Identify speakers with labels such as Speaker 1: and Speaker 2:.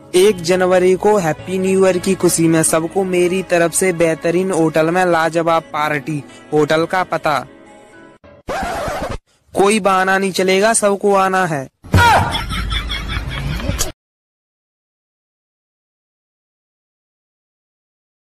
Speaker 1: एक जनवरी को happy new year की खुशी में सबको मेरी तरफ़ से बेहतरीन होटल में लाजवाब पार्टी, होटल का पता। कोई बहाना नहीं चलेगा, सबको आना है।